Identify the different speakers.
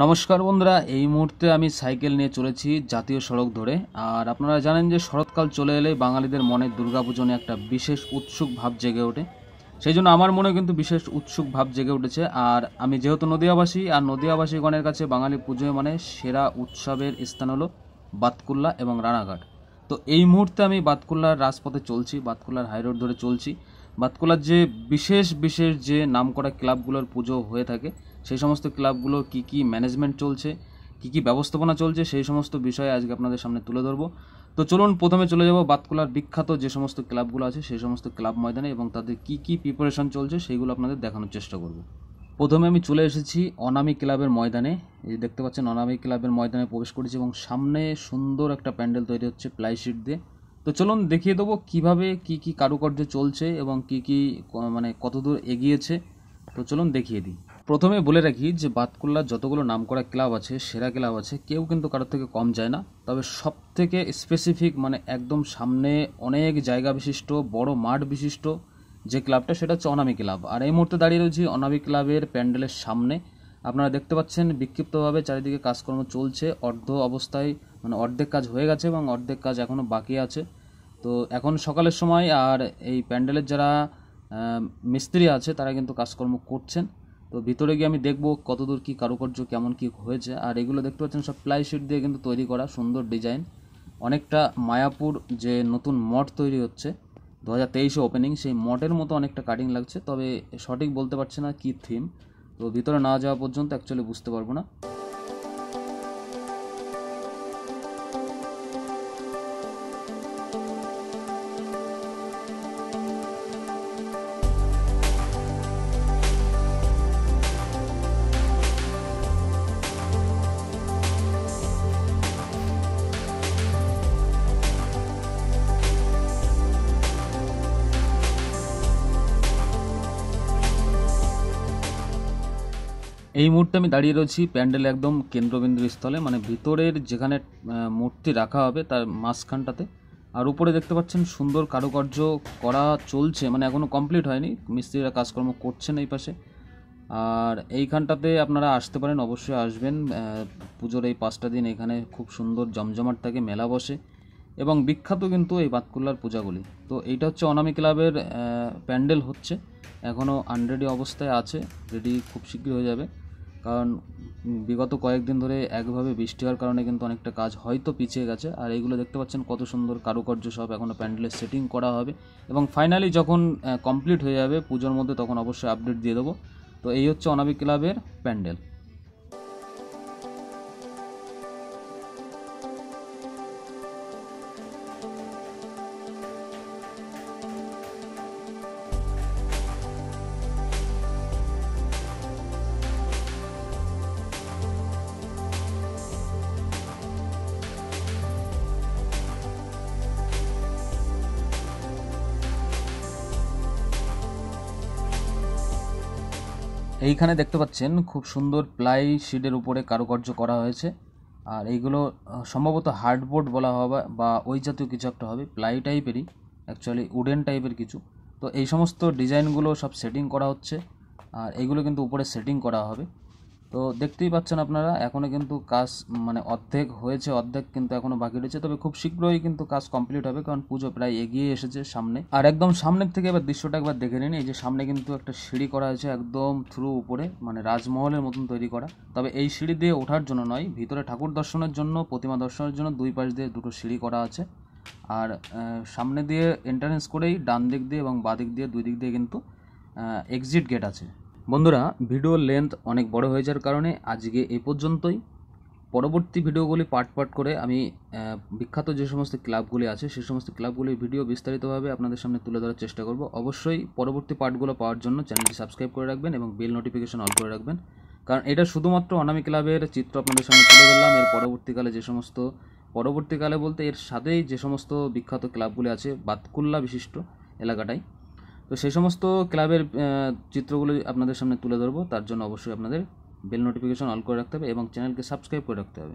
Speaker 1: নমস্কার বন্ধুরা, এই মুহূর্তে আমি সাইকেল নিয়ে চলেছি জাতীয় সড়ক ধরে। আর আপনারা জানেন যে শরৎকাল চলে এলে বাঙালিদের মনে দুর্গাপুজো নিয়ে একটা বিশেষ উৎসুক ভাব জেগে ওঠে। সেই জন্য আমার মনে কিন্তু বিশেষ উৎসুক ভাব জেগে উঠেছে। আর আমি যেহেতু নদিয়াবাসী, আর নদিয়াবাসীগণের কাছে বাঙালি পুজোয় মানে সেরা উৎসবের স্থান হলো বাতকুল্লা এবং রানাঘাট। তো এই মুহূর্তে আমি বাতকুল্লার রাজপথে চলছি, বাতকুল্লার হাইরোড ধরে চলছি। বাতকুল্লার যে বিশেষ বিশেষ যে নামকরা ক্লাবগুলোর পুজো হয়ে থাকে, সেই সমস্ত ক্লাবগুলোর কী কী ম্যানেজমেন্ট চলছে, কী কী ব্যবস্থাপনা চলছে, সেই সমস্ত বিষয়ে আজকে আপনাদের সামনে তুলে ধরবো। তো চলুন, প্রথমে চলে যাব বাতকুলার বিখ্যাত যে সমস্ত ক্লাবগুলো আছে, সেই সমস্ত ক্লাব ময়দানে এবং তাদের কী কী প্রিপারেশন চলছে, সেইগুলো আপনাদের দেখানোর চেষ্টা করব। প্রথমে আমি চলে এসেছি অনামি ক্লাবের ময়দানে। এই দেখতে পাচ্ছেন, অনামি ক্লাবের ময়দানে প্রবেশ করেছি এবং সামনে সুন্দর একটা প্যান্ডেল তৈরি হচ্ছে প্লাই শিট দিয়ে। তো চলুন দেখিয়ে দেবো কীভাবে কি কি কারুকার্য চলছে এবং কি কি মানে কতদূর এগিয়েছে। তো চলুন দেখিয়ে দিই। প্রথমে বলে রাখি যে বাতকুল্লার যতগুলো নামকরা ক্লাব আছে, সেরা ক্লাব আছে, কেউ কিন্তু কারোর থেকে কম যায় না। তবে সব থেকে স্পেসিফিক মানে একদম সামনে অনেক জায়গা বিশিষ্ট, বড় মাঠ বিশিষ্ট যে ক্লাবটা, সেটা হচ্ছে অনামি ক্লাব। আর এই মুহূর্তে দাঁড়িয়ে রয়েছি অনামি ক্লাবের প্যান্ডেলের সামনে। আপনারা দেখতে পাচ্ছেন, বিক্ষিপ্তভাবে চারিদিকে কাজকর্ম চলছে, অর্ধ অবস্থায় মানে অর্ধেক কাজ হয়ে গেছে এবং অর্ধেক কাজ এখনও বাকি আছে। তো এখন সকালের সময় আর এই প্যান্ডেলের যারা মিস্ত্রি আছে, তারা কিন্তু কাজকর্ম করছেন। তো ভিতরে গিয়ে আমি দেখব কতদূর কী কারুকার্য, কেমন কি হয়েছে। আর এগুলো দেখতে পাচ্ছেন, সব প্লাই শিট দিয়ে কিন্তু তৈরি করা, সুন্দর ডিজাইন অনেকটা মায়াপুর যে নতুন মঠ তৈরি হচ্ছে, দু হাজার তেইশে ওপেনিং সেই মঠের মতো অনেকটা কাটিং লাগছে, তবে সঠিক বলতে পারছি না কি থিম তো ভিতরে না যাওয়া পর্যন্ত অ্যাকচুয়ালি বুঝতে পারব না। এই মুহূর্তে আমি দাঁড়িয়ে রয়েছি প্যান্ডেল একদম কেন্দ্রবিন্দু স্থলে মানে ভিতরের যেখানে মূর্তি রাখা হবে তার মাঝখানটাতে। আর উপরে দেখতে পাচ্ছেন সুন্দর কারুকার্য করা চলছে মানে এখনও কমপ্লিট হয়নি, মিস্ত্রিরা কাজকর্ম করছেন এই পাশে। আর এইখানটাতে আপনারা আসতে পারেন, অবশ্যই আসবেন পুজোর এই পাঁচটা দিন এখানে খুব সুন্দর জমজমাট থাকে, মেলা বসে। এবং বিখ্যাত কিন্তু এই বাতকুল্লার পূজাগুলি। তো এইটা হচ্ছে অনামি ক্লাবের প্যান্ডেল হচ্ছে এখনও আনরেডি অবস্থায় আছে রেডি খুব শীঘ্রই হয়ে যাবে। কারণ বিগত কয়েকদিন ধরে একভাবে বৃষ্টি হওয়ার কারণে কিন্তু অনেকটা কাজ হয়তো পিছিয়ে গেছে। আর এইগুলো দেখতে পাচ্ছেন কত সুন্দর কারুকার্য সব এখনও প্যান্ডেলের সেটিং করা হবে। এবং ফাইনালি যখন কমপ্লিট হয়ে যাবে পুজোর মধ্যে তখন অবশ্যই আপডেট দিয়ে দেবো। তো এই হচ্ছে অনাবিক ক্লাবের প্যান্ডেল। এইখানে দেখতে পাচ্ছেন খুব সুন্দর প্লাই শিডের উপরে কারুকার্য করা হয়েছে। আর এইগুলো সম্ভবত হার্ডবোর্ড বলা হবে বা ওই জাতীয় কিছু একটা হবে, প্লাই টাইপেরই অ্যাকচুয়ালি উডেন টাইপের কিছু। তো এই সমস্ত ডিজাইনগুলো সব সেটিং করা হচ্ছে, আর এইগুলো কিন্তু উপরে সেটিং করা হবে। তো দেখতেই পাচ্ছেন আপনারা এখনও কিন্তু কাজ মানে অর্ধেক হয়েছে, অর্ধেক কিন্তু এখনও বাকি রয়েছে। তবে খুব শীঘ্রই কিন্তু কাজ কমপ্লিট হবে, কারণ পুজো প্রায় এগিয়ে এসেছে সামনে। আর একদম সামনের থেকে এবার দৃশ্যটা একবার দেখে নিন, এই যে সামনে কিন্তু একটা সিঁড়ি করা হয়েছে একদম থ্রু উপরে মানে রাজমহলের মতন তৈরি করা। তবে এই সিঁড়ি দিয়ে ওঠার জন্য নয়, ভিতরে ঠাকুর দর্শনের জন্য, প্রতিমা দর্শনের জন্য দুই পাশ দিয়ে দুটো সিঁড়ি করা আছে। আর সামনে দিয়ে এন্ট্রান্স করেই ডান দিক দিয়ে এবং বাঁ দিক দিয়ে দুই দিক দিয়ে কিন্তু এক্সিট গেট আছে। বন্ধুরা, ভিডিওর লেন্থ অনেক বড় হয়ে যাওয়ার কারণে আজকে এই পর্যন্তই। পরবর্তী ভিডিওগুলি পার্ট পার্ট করে আমি বিখ্যাত যে সমস্ত ক্লাবগুলি আছে সেই সমস্ত ক্লাবগুলির ভিডিও বিস্তারিতভাবে আপনাদের সামনে তুলে ধরার চেষ্টা করব। অবশ্যই পরবর্তী পার্টগুলো পাওয়ার জন্য চ্যানেলটি সাবস্ক্রাইব করে রাখবেন এবং বেল নোটিফিকেশন অল করে রাখবেন। কারণ এটা শুধুমাত্র অনামি ক্লাবের চিত্র আপনাদের সামনে তুলে ধরলাম। এর পরবর্তীকালে যে সমস্ত, পরবর্তীকালে বলতে এর সাথেই যে সমস্ত বিখ্যাত ক্লাবগুলি আছে, বাতকুল্লা বিশিষ্ট এলাকাটায় তো সেই সমস্ত ক্লাবের চিত্রগুলো আপনাদের সামনে তুলে ধরবো। তার জন্য অবশ্যই আপনাদের বেল নোটিফিকেশন অল করে রাখতে হবে এবং চ্যানেলকে সাবস্ক্রাইব করে রাখতে হবে।